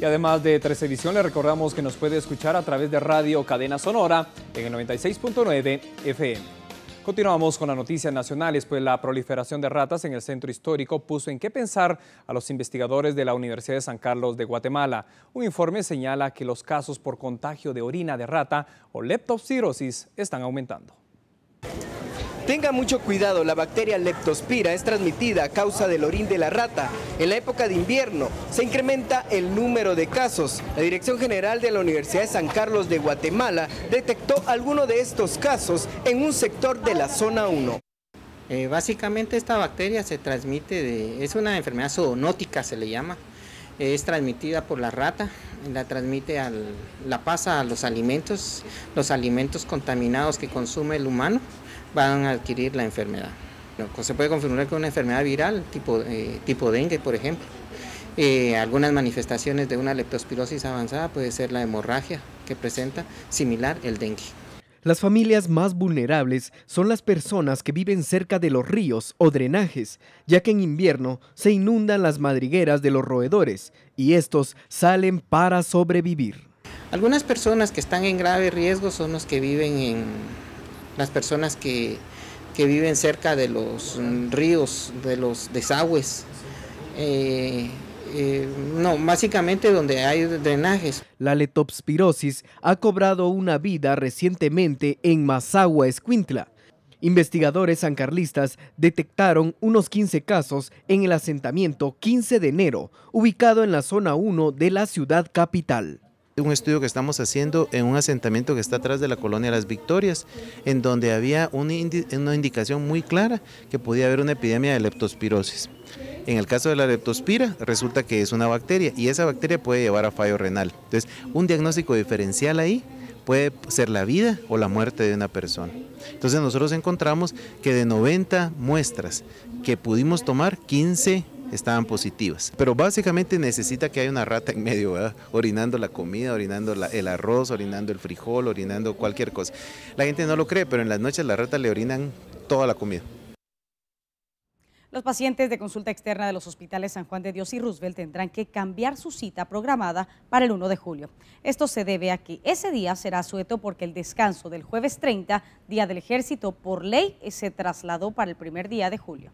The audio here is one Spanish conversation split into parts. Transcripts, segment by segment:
Y además de 13 Edición, le recordamos que nos puede escuchar a través de Radio Cadena Sonora en el 96.9 FM. Continuamos con las noticias nacionales, pues la proliferación de ratas en el centro histórico puso en qué pensar a los investigadores de la Universidad de San Carlos de Guatemala. Un informe señala que los casos por contagio de orina de rata o leptospirosis están aumentando. Tenga mucho cuidado, la bacteria leptospira es transmitida a causa del orín de la rata. En la época de invierno se incrementa el número de casos. La Dirección General de la Universidad de San Carlos de Guatemala detectó alguno de estos casos en un sector de la zona 1. Eh, básicamente esta bacteria se transmite, de, es una enfermedad zoonótica se le llama, es transmitida por la rata, la transmite al, la pasa a los alimentos, los alimentos contaminados que consume el humano van a adquirir la enfermedad. Se puede confirmar que una enfermedad viral, tipo, eh, tipo dengue, por ejemplo. Eh, algunas manifestaciones de una leptospirosis avanzada puede ser la hemorragia que presenta, similar el dengue. Las familias más vulnerables son las personas que viven cerca de los ríos o drenajes, ya que en invierno se inundan las madrigueras de los roedores y estos salen para sobrevivir. Algunas personas que están en grave riesgo son los que viven en las personas que, viven cerca de los ríos, de los desagües. Eh, eh, no, básicamente donde hay drenajes. La letopspirosis ha cobrado una vida recientemente en Mazagua, Escuintla. Investigadores sancarlistas detectaron unos 15 casos en el asentamiento 15 de enero, ubicado en la zona 1 de la ciudad capital un estudio que estamos haciendo en un asentamiento que está atrás de la colonia Las Victorias, en donde había una, indicación muy clara que podía haber una epidemia de leptospirosis. En el caso de la leptospira, resulta que es una bacteria y esa bacteria puede llevar a fallo renal. Entonces, un diagnóstico diferencial ahí puede ser la vida o la muerte de una persona. Entonces, nosotros encontramos que de 90 muestras que pudimos tomar, 15 estaban positivas. Pero básicamente necesita que haya una rata en medio, ¿verdad? orinando la comida, orinando el arroz, orinando el frijol, orinando cualquier cosa. La gente no lo cree, pero en las noches las ratas le orinan toda la comida. Los pacientes de consulta externa de los hospitales San Juan de Dios y Roosevelt tendrán que cambiar su cita programada para el 1 de julio. Esto se debe a que ese día será sueto porque el descanso del jueves 30, Día del Ejército, por ley se trasladó para el primer día de julio.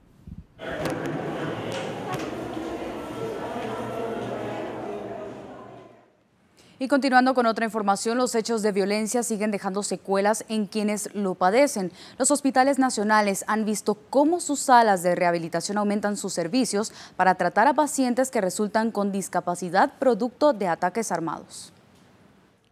Y continuando con otra información, los hechos de violencia siguen dejando secuelas en quienes lo padecen. Los hospitales nacionales han visto cómo sus salas de rehabilitación aumentan sus servicios para tratar a pacientes que resultan con discapacidad producto de ataques armados.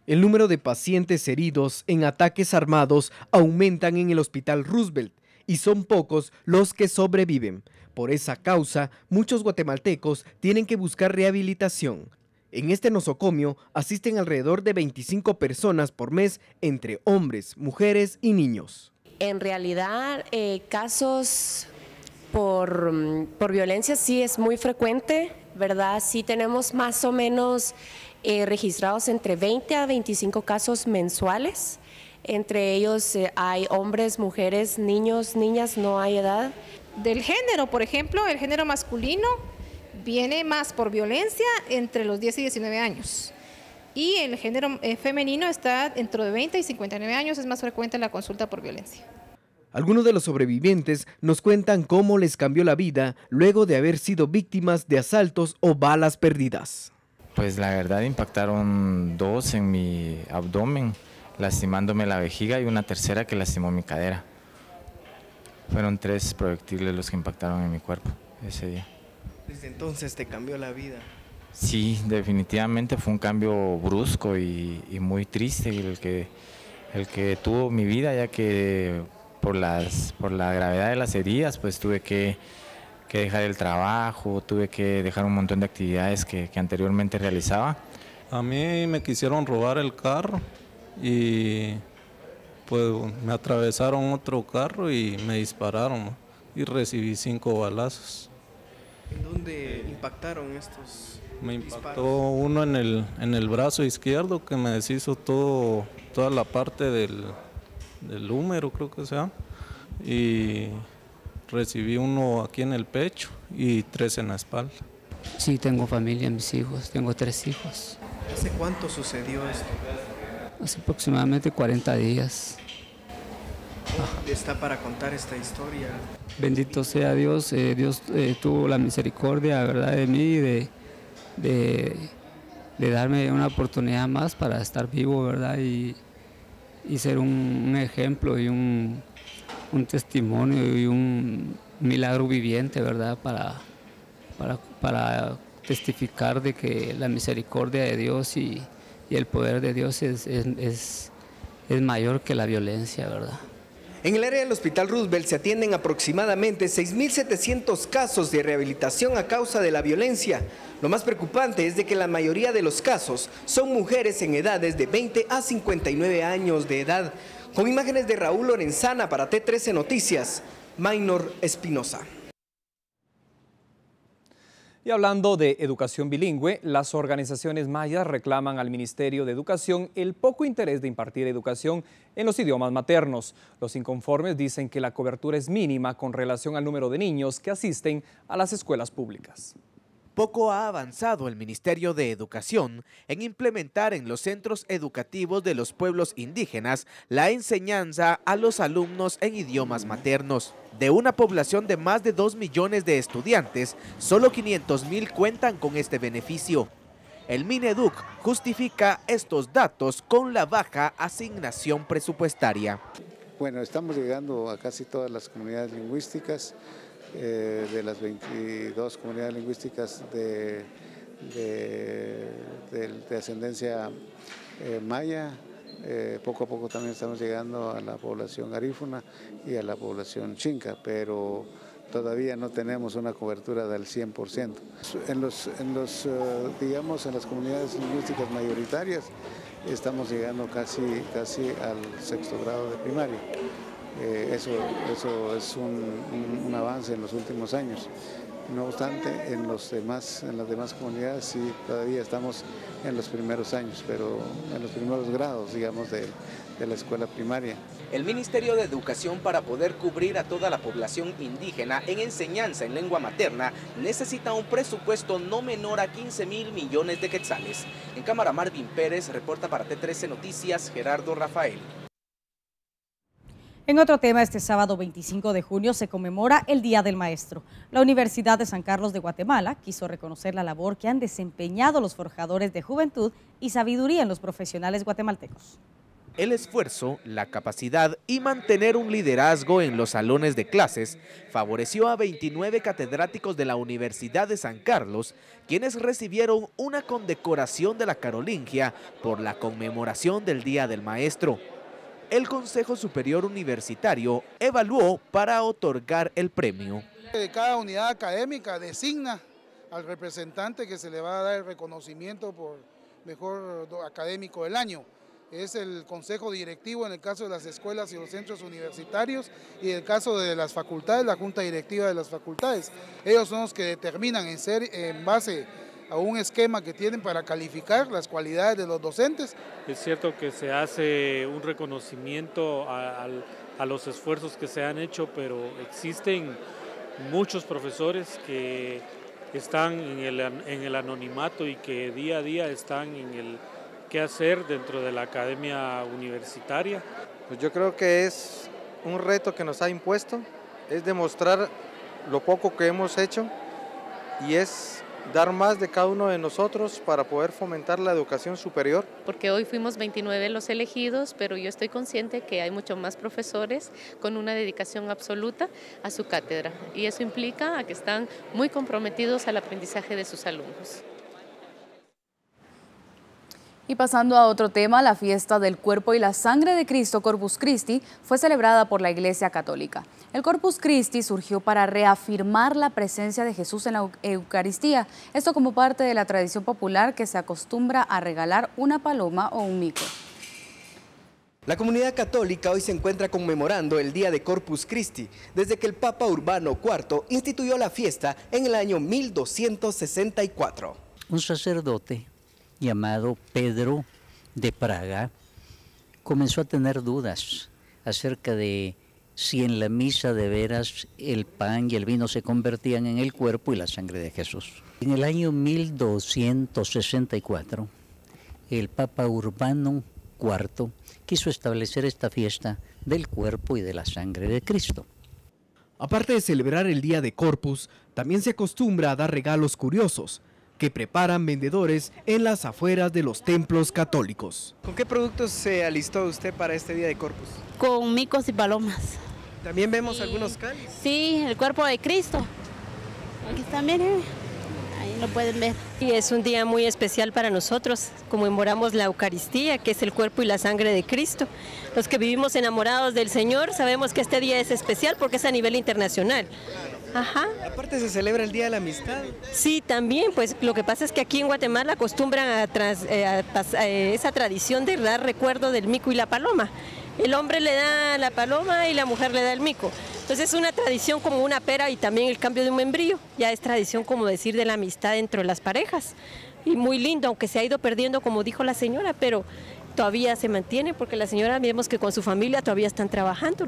El número de pacientes heridos en ataques armados aumentan en el Hospital Roosevelt y son pocos los que sobreviven. Por esa causa, muchos guatemaltecos tienen que buscar rehabilitación. En este nosocomio asisten alrededor de 25 personas por mes entre hombres, mujeres y niños. En realidad, eh, casos por, por, violencia sí es muy frecuente, ¿verdad? Sí tenemos más o menos eh, registrados entre 20 a 25 casos mensuales. Entre ellos eh, hay hombres, mujeres, niños, niñas, no hay edad. Del género, por ejemplo, el género masculino viene más por violencia entre los 10 y 19 años. Y el género eh, femenino está dentro de 20 y 59 años, es más frecuente la consulta por violencia. Algunos de los sobrevivientes nos cuentan cómo les cambió la vida luego de haber sido víctimas de asaltos o balas perdidas. Pues la verdad impactaron dos en mi abdomen, lastimándome la vejiga y una tercera que lastimó mi cadera. Fueron tres proyectiles los que impactaron en mi cuerpo ese día. Desde entonces te cambió la vida. Sí, definitivamente fue un cambio brusco y, muy triste el que, el que tuvo mi vida, ya que por, las, por la gravedad de las heridas, pues tuve que, dejar el trabajo, tuve que dejar un montón de actividades que, que anteriormente realizaba. A mí me quisieron robar el carro y pues me atravesaron otro carro y me dispararon y recibí cinco balazos. ¿En dónde impactaron estos? Me impactó uno en el, en el brazo izquierdo que me deshizo todo, toda la parte del, del húmero, creo que sea. Y recibí uno aquí en el pecho y tres en la espalda. Sí, tengo familia, mis hijos, tengo tres hijos. ¿Hace cuánto sucedió esto? Hace aproximadamente 40 días. Está para contar esta historia. Bendito sea Dios, eh, Dios eh, tuvo la misericordia, ¿verdad?, de mí, de, de, darme una oportunidad más para estar vivo, ¿verdad?, y, y ser un, ejemplo y un, testimonio y un milagro viviente, ¿verdad?, para, para, para testificar de que la misericordia de Dios y, y el poder de Dios es, es, es, es mayor que la violencia, ¿verdad? En el área del Hospital Roosevelt se atienden aproximadamente 6.700 casos de rehabilitación a causa de la violencia. Lo más preocupante es de que la mayoría de los casos son mujeres en edades de 20 a 59 años de edad. Con imágenes de Raúl Lorenzana para T13 Noticias, Maynor Espinosa. Y hablando de educación bilingüe, las organizaciones mayas reclaman al Ministerio de Educación el poco interés de impartir educación en los idiomas maternos. Los inconformes dicen que la cobertura es mínima con relación al número de niños que asisten a las escuelas públicas. Poco ha avanzado el Ministerio de Educación en implementar en los centros educativos de los pueblos indígenas la enseñanza a los alumnos en idiomas maternos. De una población de más de 2 millones de estudiantes, solo 500 mil cuentan con este beneficio. El Mineduc justifica estos datos con la baja asignación presupuestaria. Bueno, estamos llegando a casi todas las comunidades lingüísticas, eh, de las 22 comunidades lingüísticas de, de, de, de ascendencia eh, maya, eh, poco a poco también estamos llegando a la población garífuna y a la población chinca, pero todavía no tenemos una cobertura del 100%. En los, en los digamos, en las comunidades lingüísticas mayoritarias estamos llegando casi, casi al sexto grado de primaria. Eh, eso, eso es un, avance en los últimos años. No obstante, en, los demás, en las demás comunidades sí todavía estamos en los primeros años, pero en los primeros grados, digamos, de, de la escuela primaria. El Ministerio de Educación para poder cubrir a toda la población indígena en enseñanza en lengua materna necesita un presupuesto no menor a 15 mil millones de quetzales. En cámara Marvin Pérez reporta para T13 Noticias Gerardo Rafael. En otro tema, este sábado 25 de junio se conmemora el Día del Maestro. La Universidad de San Carlos de Guatemala quiso reconocer la labor que han desempeñado los forjadores de juventud y sabiduría en los profesionales guatemaltecos. El esfuerzo, la capacidad y mantener un liderazgo en los salones de clases favoreció a 29 catedráticos de la Universidad de San Carlos, quienes recibieron una condecoración de la Carolingia por la conmemoración del Día del Maestro el Consejo Superior Universitario evaluó para otorgar el premio. De cada unidad académica designa al representante que se le va a dar el reconocimiento por mejor académico del año. Es el consejo directivo en el caso de las escuelas y los centros universitarios y en el caso de las facultades, la junta directiva de las facultades. Ellos son los que determinan en, ser, en base a un esquema que tienen para calificar las cualidades de los docentes. Es cierto que se hace un reconocimiento a, a, a los esfuerzos que se han hecho, pero existen muchos profesores que están en el, en el anonimato y que día a día están en el qué hacer dentro de la academia universitaria. Pues yo creo que es un reto que nos ha impuesto, es demostrar lo poco que hemos hecho y es dar más de cada uno de nosotros para poder fomentar la educación superior. Porque hoy fuimos 29 los elegidos, pero yo estoy consciente que hay muchos más profesores con una dedicación absoluta a su cátedra y eso implica a que están muy comprometidos al aprendizaje de sus alumnos. Y pasando a otro tema, la fiesta del cuerpo y la sangre de Cristo Corpus Christi fue celebrada por la Iglesia Católica. El Corpus Christi surgió para reafirmar la presencia de Jesús en la Eucaristía, esto como parte de la tradición popular que se acostumbra a regalar una paloma o un mico. La comunidad católica hoy se encuentra conmemorando el Día de Corpus Christi, desde que el Papa Urbano IV instituyó la fiesta en el año 1264. Un sacerdote llamado Pedro de Praga comenzó a tener dudas acerca de si en la misa de veras el pan y el vino se convertían en el cuerpo y la sangre de Jesús. En el año 1264, el Papa Urbano IV quiso establecer esta fiesta del cuerpo y de la sangre de Cristo. Aparte de celebrar el Día de Corpus, también se acostumbra a dar regalos curiosos que preparan vendedores en las afueras de los templos católicos. ¿Con qué productos se alistó usted para este Día de Corpus? Con micos y palomas. También vemos algunos canes. Sí, el cuerpo de Cristo. Aquí también, ¿eh? Ahí lo pueden ver. Y es un día muy especial para nosotros, conmemoramos la Eucaristía, que es el cuerpo y la sangre de Cristo. Los que vivimos enamorados del Señor sabemos que este día es especial porque es a nivel internacional. Ajá. Aparte se celebra el Día de la Amistad. Sí, también, pues lo que pasa es que aquí en Guatemala acostumbran a, eh, a eh, esa tradición de dar recuerdo del mico y la paloma. El hombre le da la paloma y la mujer le da el mico. Entonces es una tradición como una pera y también el cambio de un membrillo. Ya es tradición como decir de la amistad entre las parejas. Y muy lindo, aunque se ha ido perdiendo como dijo la señora, pero todavía se mantiene porque la señora vemos que con su familia todavía están trabajando.